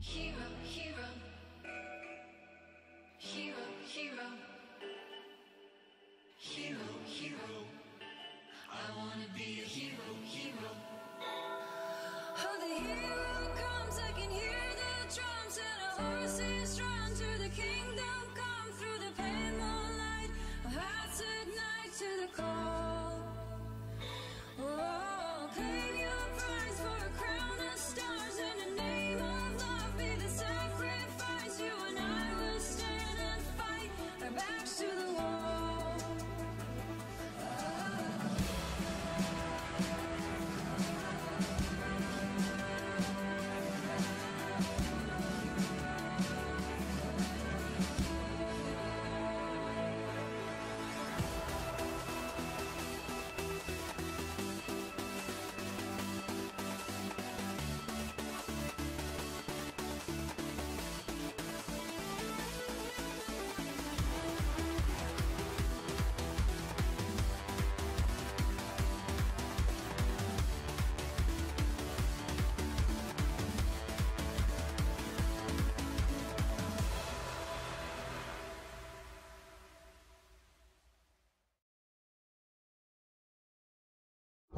Hero, hero. Hero, hero. I wanna be a hero, hero.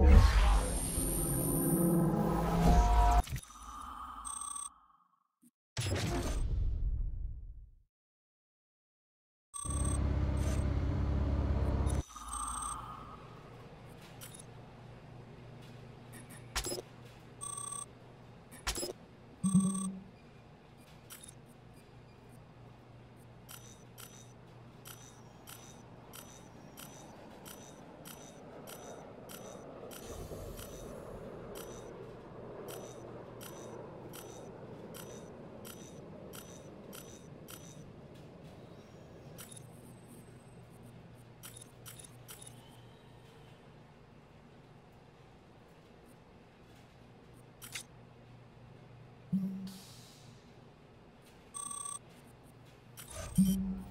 Yeah. うん。